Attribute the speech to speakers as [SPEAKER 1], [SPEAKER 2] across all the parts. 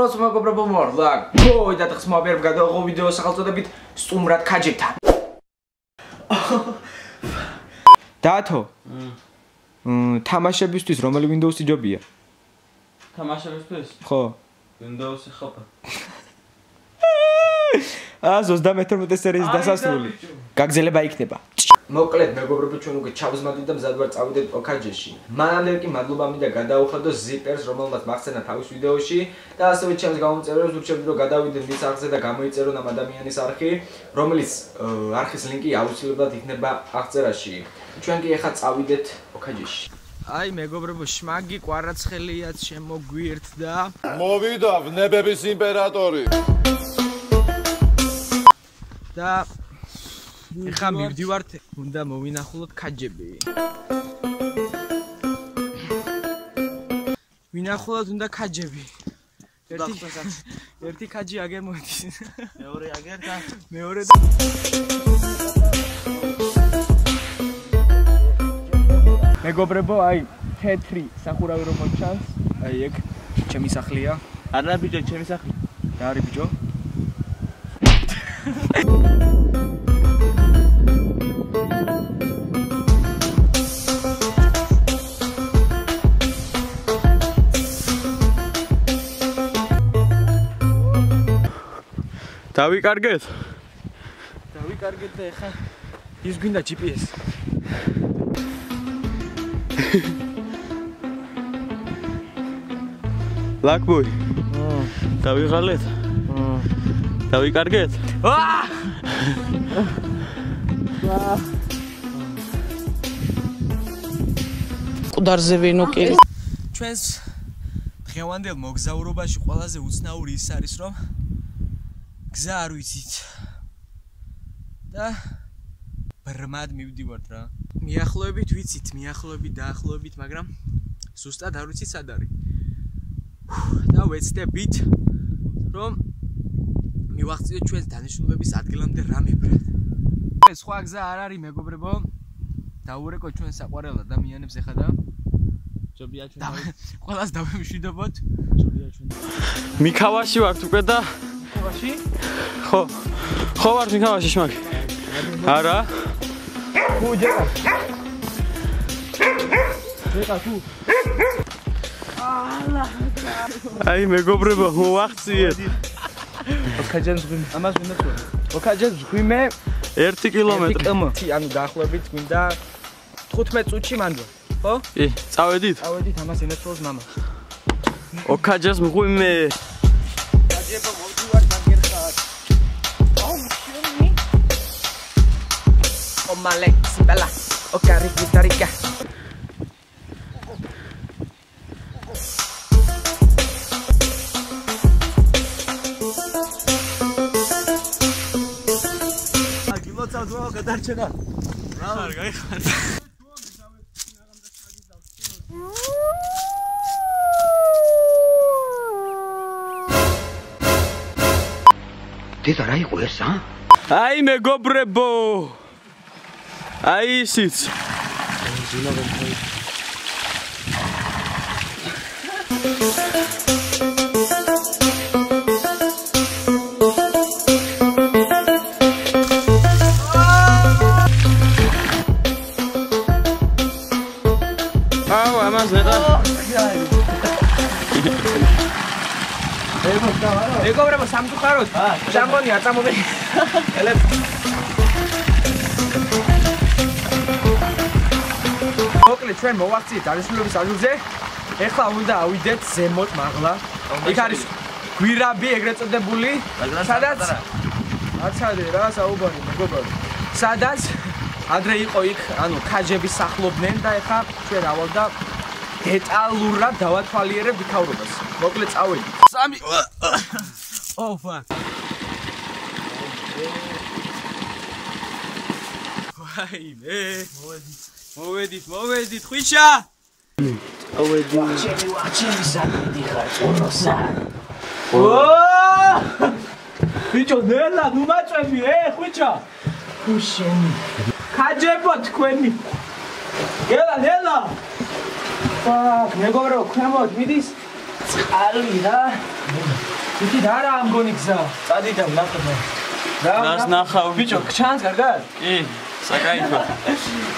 [SPEAKER 1] დროს მეგობრებო მორლა. გოი და დღეს მოვიერ გადავიღო ვიდეო სახელწოდებით სტუმრად ქაჯებთან. დათო. მ თამაშებისთვის რომელი Windows-ი ჯობია?
[SPEAKER 2] თამაშებისთვის?
[SPEAKER 1] ხო.
[SPEAKER 2] Windows-ი ხო.
[SPEAKER 1] აა 32 სერიის დასასრული. გაგზელება იქნება. მოკლედ მეგობრებო ჩვენ უკვე ჩავზმადით და მზად ვარ წავიდეთ ოკაჯეში. მანამდე კი მადლობა მინდა გადაუხადო ზიპერს, რომელმაც მახსენა თავის ვიდეოში და ასევე ჩემს გამომწერებს ურჩევთ რომ გადავიდეთ მის არხზე და გამოიწერონ ამ ადამიანის არხი, რომელიც არხის ლინკი აუცილებლად იქნება აღწერაში. ჩვენ კი ახლა წავიდეთ ოკაჯეში. აი მეგობრებო, შმაგი კვარაცხელიაც შემოგვიერთდა.
[SPEAKER 3] მოვიდა ნებების იმპერატორი.
[SPEAKER 1] და ეხა მივდივართ, უნდა მოვინახულოთ ქაჯები. ვინახულოთ უნდა ქაჯები. ერთი ერთი ქაჯი აგერ მოდის.
[SPEAKER 2] მეორე აგერ და
[SPEAKER 1] მეორე და მეგობრებო, აი თეთრი სახურავი რომ მოჩანს, აი ეგ ჩემი სახლია.
[SPEAKER 2] არა ბიჭო, ჩემი სახლი.
[SPEAKER 1] რა არის ბიჭო?
[SPEAKER 2] დავიკარგეთ?
[SPEAKER 1] დავიკარგეთ და ეხა ის გვინდა GPS.
[SPEAKER 2] ლაკბოი. აა. დავიღალეთ? აა. დავიკარგეთ?
[SPEAKER 1] აა!
[SPEAKER 4] ყდარზე ვინოკი
[SPEAKER 1] ჩვენს დღევანდელ მოგზაურობაში ყველაზე უცნაური ის არის რომ გზა არ ვიცით. და ბრმად მივდივართ რა. მიახლოებით ვიცით მიახლოებით დაახლოებით მაგრამ ზუსტად არ ვიცით სად არის. და ვეცდებით რომ მივახციოთ ჩვენს დანიშნულების ადგილამდე რამებრად ეს სხვა გზა არ არის მეგობრებო. დაურეკო ჩვენ საყვარელ ადამიანებს ეხა და
[SPEAKER 2] ჯობია ჩვენ
[SPEAKER 1] ყველას დავემშვიდობოთ.
[SPEAKER 2] ჯობია ჩვენ მიქავაში ვართ უკვე და
[SPEAKER 1] მიქავაში
[SPEAKER 2] ხო ხო ვართ მიქავაში შმაკ. არა?
[SPEAKER 1] ხო ჯერა ჯერა თუ
[SPEAKER 2] აი მეგობრებო მოახციეთ
[SPEAKER 1] ოკაჯენს გვიმ ამას უნდა თქვა ოკაჯენს გვიმე
[SPEAKER 2] 1 კილომეტრი
[SPEAKER 1] თი ანუ დაახლოებით გვინდა 15 წუთში მანდ ხო?
[SPEAKER 2] კი, წავედით.
[SPEAKER 1] წავედით ამას ინეთროს მამა.
[SPEAKER 2] ოკაჯას მღვიმე.
[SPEAKER 1] ომალე, სიმბალა. ოკარი გიტარიკა. აგილოცა ძმა გადარჩენა. რა არ გაიხარ?
[SPEAKER 5] დედა რა იყო ეს ა?
[SPEAKER 2] აი მეგობრებო. აი ისიც. აუ ამას ნეტა
[SPEAKER 1] მეგობრებო სამწუხაროდ. ჟამბონი არ წამომე ელებ მოკლედ ჩვენ მოვახციეთ დანიშნულების ადგილზე. ეხლა უნდა ავიდეთ ზემოთ მაღლა. იქ არის გვირაბი ეგრეთ წოდებული სადაც აცადე რა საუბარი მეგობრებო სადაც ადრე იყო იქ ანუ ქაჯები სახლობდნენ და ეხლა ჩვენ ავალ და დეტალურად დავათვალიერებ იქაურობას მოკლედ წავედი სამი ო ფაკ ვაი მე მოვედით მოვედით ხვიჩა
[SPEAKER 4] ავედი ვაჩები ვაჩები საკიდი ხარ წონოსა
[SPEAKER 1] ო! ბიჭო ნელა ნუ მაწვევი ე ხვიჩა!
[SPEAKER 4] უშენი.
[SPEAKER 1] ხაჯებო თქვენი. გელა ნელა! ფაკ მეგობრო ქვემოთ მიდის? წყალი რა? და. არა ამგონი გზა. წადიდა ნახე. რა
[SPEAKER 2] ნახავ.
[SPEAKER 1] ბიჭო, ჩანს კარგად?
[SPEAKER 2] კი საკაიფო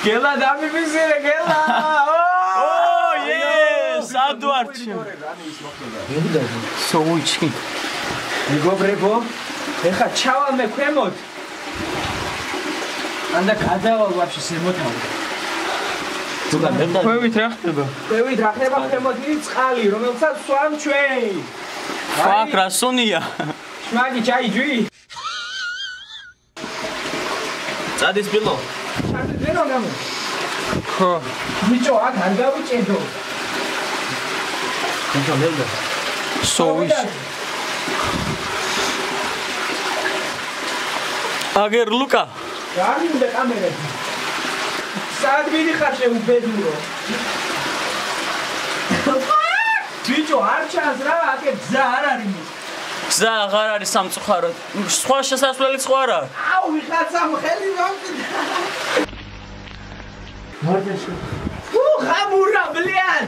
[SPEAKER 1] გელა დამიფიქსირე გელა.
[SPEAKER 2] ო იეს ადვარჩი სოუჩი
[SPEAKER 1] მეგობრებო, ეხა ჩავალ მე ქვემოთ. ანდა გადავალ ვაფშე ზემოთავ.
[SPEAKER 2] ქვევით რა ხდება
[SPEAKER 1] ქვევით რა ხდება ქვემოთ ის წყალი, რომელსაც სვამ ჩვენ.
[SPEAKER 2] ფაქ რა სუნია
[SPEAKER 1] შმაგი ჩაი ჯვი.
[SPEAKER 2] წადის ბილო
[SPEAKER 1] ჩარდენო გამო.
[SPEAKER 2] ხო
[SPEAKER 1] ბიჭო, აქ არ გავიჭედო.
[SPEAKER 2] სოუჩი აგერ ლუკა
[SPEAKER 1] რა მინდა კამერები? სად მიდიხარ შე უბედურო? ბიჭო, არ ჩანს რა, აქ გზა არ არის.
[SPEAKER 2] გზა აღარ არის სამწუხაროდ. სხვა შესასვლელიც ხო არა?
[SPEAKER 1] აუ, ვიღაცამ ხელი მომკიდა. მორდეში. უ, ხამურა, ბლიან!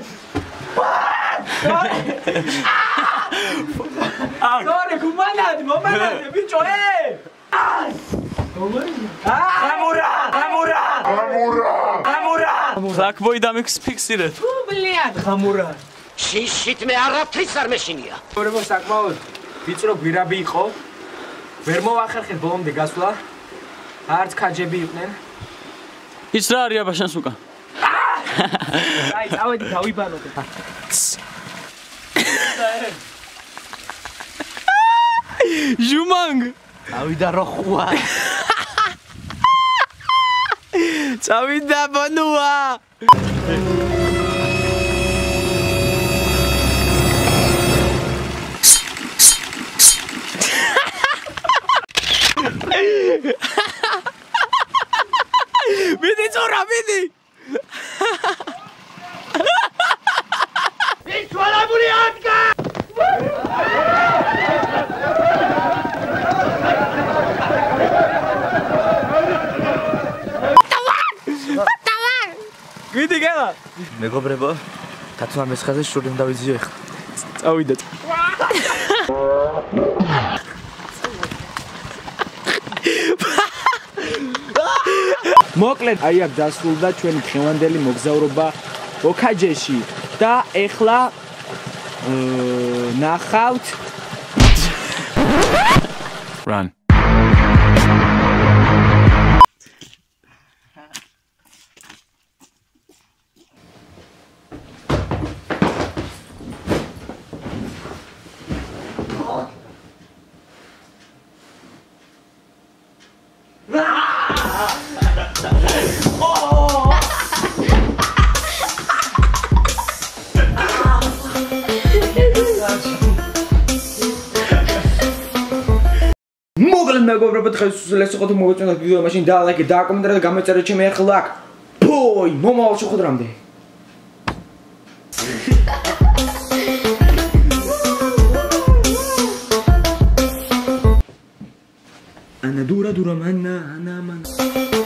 [SPEAKER 1] აა! დორე, გუმანად, მომანად, ბიჭო, ე! ამურა!
[SPEAKER 2] ამურა! ამურა! ამურა! ზაკბოიდან მიქს ფიქსირეთ.
[SPEAKER 1] უ, ბლიან, ხამურა.
[SPEAKER 5] შიშით მე არაფრის არ მეშინია.
[SPEAKER 1] ორემო საკმაოდ ვიწრო გვირაბი იყო. ვერ მოვახერხეთ ბოლომდე გასვლა. არც ქაჯები იყვნენ.
[SPEAKER 2] ის რა არის აბაშანს უკან
[SPEAKER 1] აი, წავედი დავიბანოთ.
[SPEAKER 2] ჟუმანგ
[SPEAKER 5] ავიდა რო ხუა
[SPEAKER 2] წავიდა ბანუა მიდი წორა მიდი. მიდი გელა.
[SPEAKER 4] მეგობრებო, თათმა მესხაზე შური უნდა ვიზიო ეხლა.
[SPEAKER 2] წავიდეთ
[SPEAKER 1] მოკლედ, აი აქ დასრულდა ჩვენი დღევანდელი მოგზაურობა ოკაჯეში და ეხლა ნახავთ.
[SPEAKER 2] Run
[SPEAKER 1] დღეს ეს იყო თუ მოგეწონათ ვიდეო მაშინ დაალაიქე და აკომენტარე და გამოიწერე ჩემი ახლა აქ. ფოი მომავალ შეხვედრამდე ანა დურა დურა მანა ანა მანა